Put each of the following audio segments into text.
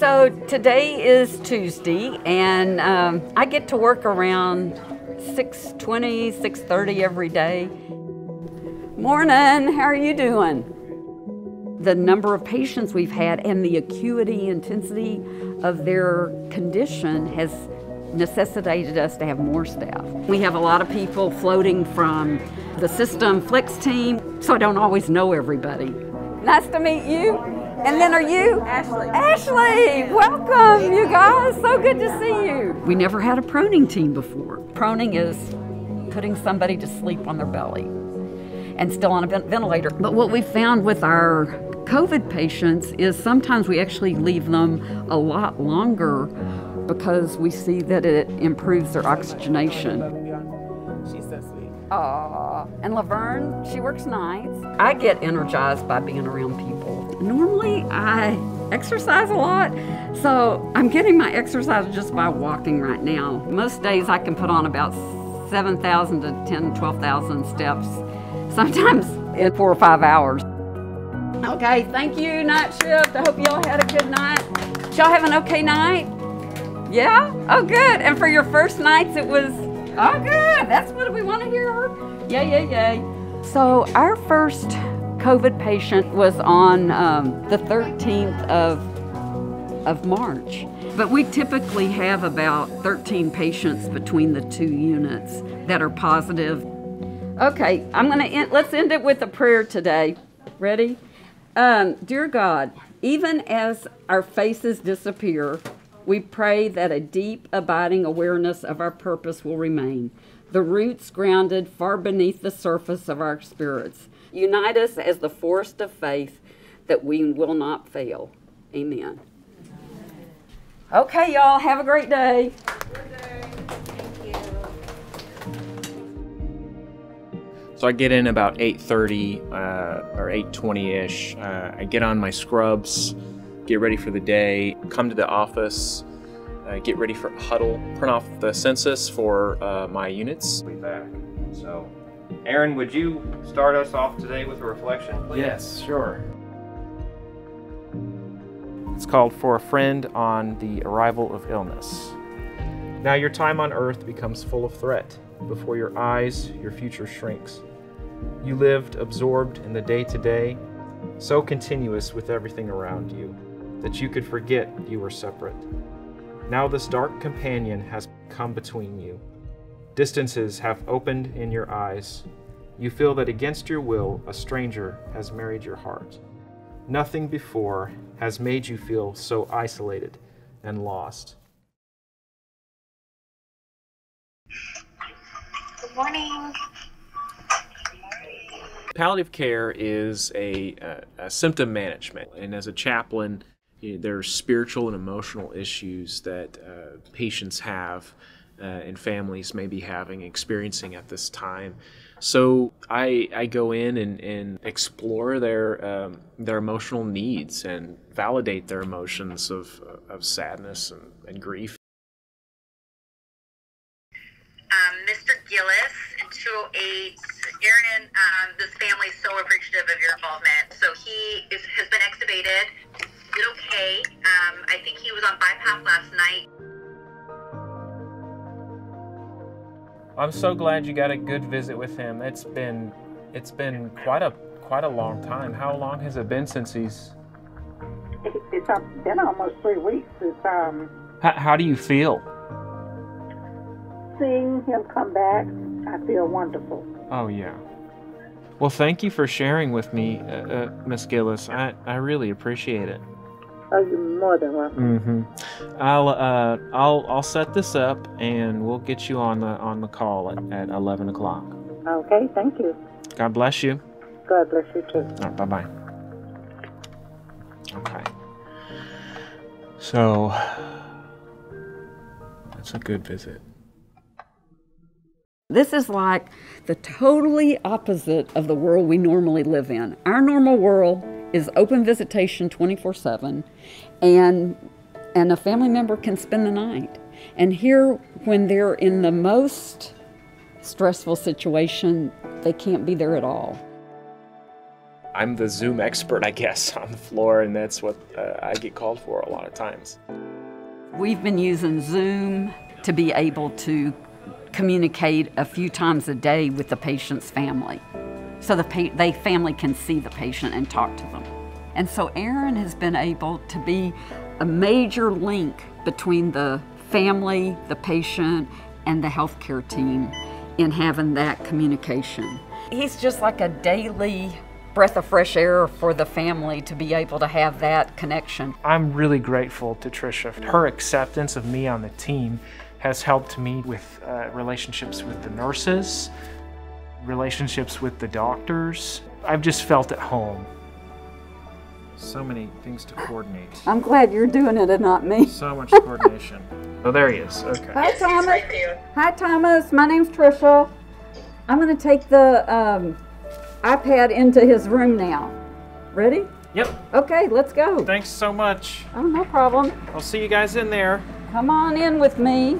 So today is Tuesday, and um, I get to work around 6:20, 6:30 every day. Morning. How are you doing? The number of patients we've had and the acuity, intensity of their condition has necessitated us to have more staff. We have a lot of people floating from the system flex team, so I don't always know everybody. Nice to meet you. And then are you? Ashley. Ashley, welcome, you guys. So good to see you. We never had a proning team before. Proning is putting somebody to sleep on their belly and still on a ventilator. But what we found with our COVID patients is sometimes we actually leave them a lot longer because we see that it improves their oxygenation. She's so sweet. Aww. And Laverne, she works nights. I get energized by being around people. Normally, I exercise a lot, so I'm getting my exercise just by walking right now. Most days I can put on about 7,000 to 10, 12,000 steps, sometimes in four or five hours. Okay, thank you, night shift. I hope y'all had a good night. Y'all have an okay night? Yeah? Oh, good. And for your first nights, it was, oh, good. That's what we want to hear. Yay, yay, yay. So, our first COVID patient was on um, the 13th of, of March. But we typically have about 13 patients between the two units that are positive. Okay, I'm going to end, let's end it with a prayer today. Ready? Um, dear God, even as our faces disappear, we pray that a deep, abiding awareness of our purpose will remain, the roots grounded far beneath the surface of our spirits. Unite us as the forest of faith that we will not fail. Amen. Okay, y'all, have a great day. So I get in about 8:30 uh, or 8:20ish. Uh, I get on my scrubs, get ready for the day, come to the office, uh, get ready for huddle, print off the census for uh, my units. Be back. So, Aaron, would you start us off today with a reflection, please? Yes, sure. It's called For a Friend on the Arrival of Illness. Now your time on earth becomes full of threat. Before your eyes, your future shrinks. You lived absorbed in the day to day, so continuous with everything around you, that you could forget you were separate. Now this dark companion has come between you. Distances have opened in your eyes. You feel that against your will, a stranger has married your heart. Nothing before has made you feel so isolated and lost. Good morning. Palliative care is a, a, a symptom management, and as a chaplain, you know, there's spiritual and emotional issues that uh, patients have uh, and families may be having, experiencing at this time. So I, I go in and, and explore their um, their emotional needs and validate their emotions of, of sadness and, and grief. Um, Mr. Gillis in 208. Aaron um, this family is so appreciative of your involvement. So he is, has been extubated. Did okay. Um, I think he was on BiPAP last night. I'm so glad you got a good visit with him. It's been it's been quite a quite a long time. How long has it been since he's? It's uh, been almost three weeks. It's um, How, how do you feel? seeing him come back. I feel wonderful. Oh yeah. Well, thank you for sharing with me, uh, uh, Miss Gillis. I I really appreciate it. Oh, you're more than welcome. Mm-hmm. I'll uh I'll I'll set this up and we'll get you on the on the call at, at eleven o'clock. Okay, thank you. God bless you. God bless you too. All right, bye bye. Okay. So that's a good visit. This is like the totally opposite of the world we normally live in. Our normal world is open visitation 24 7, and, and a family member can spend the night. And here, when they're in the most stressful situation, they can't be there at all. I'm the Zoom expert, I guess, on the floor, and that's what uh, I get called for a lot of times. We've been using Zoom to be able to communicate a few times a day with the patient's family. So the family can see the patient and talk to them. And so Aaron has been able to be a major link between the family, the patient, and the healthcare team in having that communication. He's just like a daily breath of fresh air for the family to be able to have that connection. I'm really grateful to Trisha. Her acceptance of me on the team has helped me with uh, relationships with the nurses, relationships with the doctors. I've just felt at home. So many things to coordinate. I'm glad you're doing it and not me. So much coordination. oh, there he is. Okay. Hi, Thomas. Hi, Thomas. My name's Trisha. I'm going to take the um, iPad into his room now. Ready? Yep. Okay, let's go. Thanks so much. Oh, no problem. I'll see you guys in there. Come on in with me.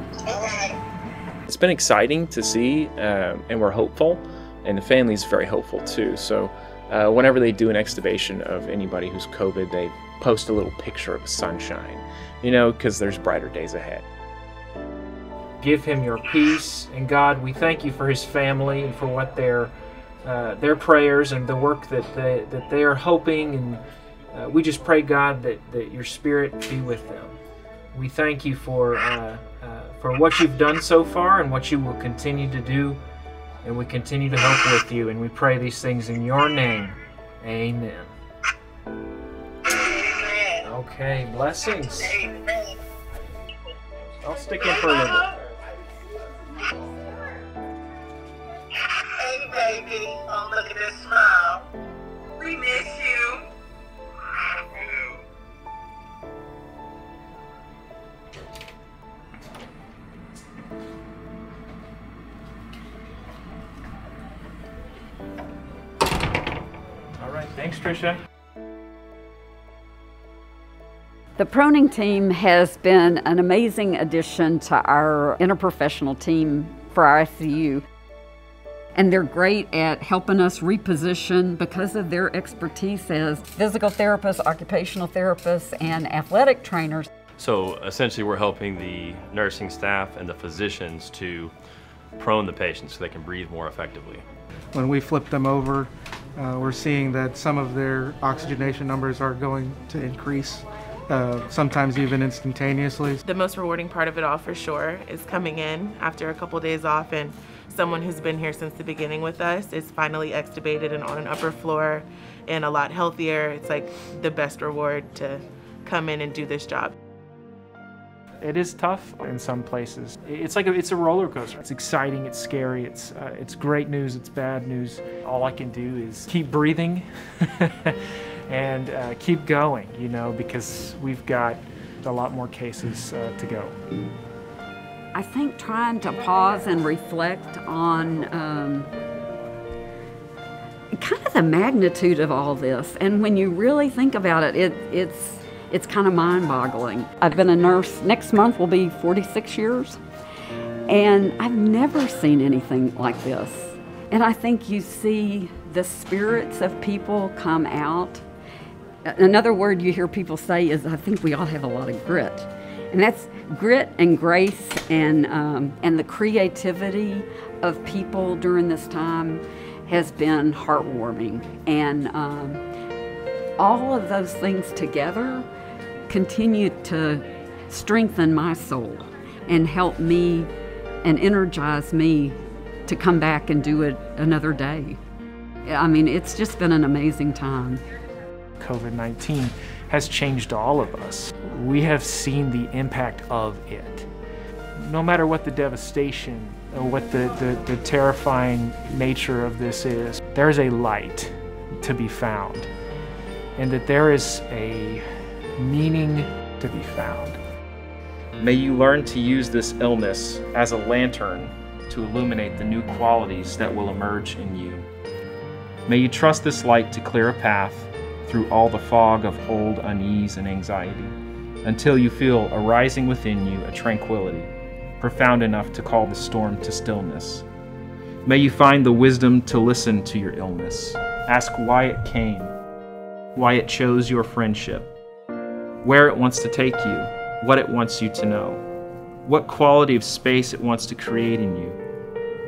It's been exciting to see, um, and we're hopeful, and the family's very hopeful too. So, uh, whenever they do an extubation of anybody who's COVID, they post a little picture of sunshine, you know, because there's brighter days ahead. Give him your peace, and God, we thank you for his family and for what their uh, their prayers and the work that they, that they are hoping, and uh, we just pray, God, that, that your Spirit be with them. We thank you for uh, uh, for what you've done so far and what you will continue to do, and we continue to help with you. And we pray these things in your name. Amen. Okay, blessings. I'll stick in for a little bit. Hey, baby. Oh, look at this smile. We miss you. All right, thanks, Trisha. The proning team has been an amazing addition to our interprofessional team for our ICU. And they're great at helping us reposition because of their expertise as physical therapists, occupational therapists, and athletic trainers. So essentially, we're helping the nursing staff and the physicians to prone the patients so they can breathe more effectively. When we flip them over, uh, we're seeing that some of their oxygenation numbers are going to increase, uh, sometimes even instantaneously. The most rewarding part of it all for sure is coming in after a couple days off and someone who's been here since the beginning with us is finally extubated and on an upper floor and a lot healthier. It's like the best reward to come in and do this job. It is tough in some places. It's like a, it's a roller coaster. It's exciting. It's scary. It's uh, it's great news. It's bad news. All I can do is keep breathing and uh, keep going. You know, because we've got a lot more cases uh, to go. I think trying to pause and reflect on um, kind of the magnitude of all this, and when you really think about it, it it's it's kind of mind-boggling. I've been a nurse. Next month will be 46 years, and I've never seen anything like this. And I think you see the spirits of people come out. Another word you hear people say is, "I think we all have a lot of grit." and that's grit and grace and um, and the creativity of people during this time has been heartwarming and um, all of those things together continue to strengthen my soul and help me and energize me to come back and do it another day. I mean, it's just been an amazing time. COVID 19 has changed all of us. We have seen the impact of it. No matter what the devastation or what the, the, the terrifying nature of this is, there is a light to be found, and that there is a meaning to be found. May you learn to use this illness as a lantern to illuminate the new qualities that will emerge in you. May you trust this light to clear a path through all the fog of old unease and anxiety, until you feel arising within you a tranquility, profound enough to call the storm to stillness. May you find the wisdom to listen to your illness, Ask why it came, why it chose your friendship, where it wants to take you, what it wants you to know, what quality of space it wants to create in you,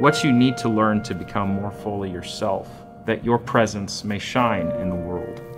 what you need to learn to become more fully yourself, that your presence may shine in the world.